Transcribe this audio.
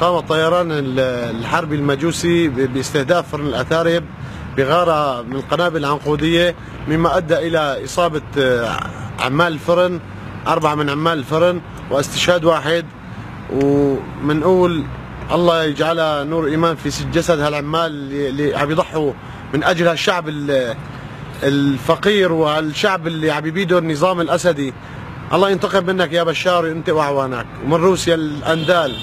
قام الطيران ال- الحربي المجوسي باستهداف فرن الأتارب بغارة من القنابل العنقودية مما أدى إلى إصابة آه، عمال الفرن أربعة من عمال الفرن واستشهاد واحد ومنقول الله يجعلها نور إيمان في جسد هالعمال اللي عم يضحوا من أجل هالشعب ال- الفقير والشعب اللي عم يبيده النظام الأسدي. الله ينتقم منك يا بشار انت وأعوانك ومن روسيا الأندال.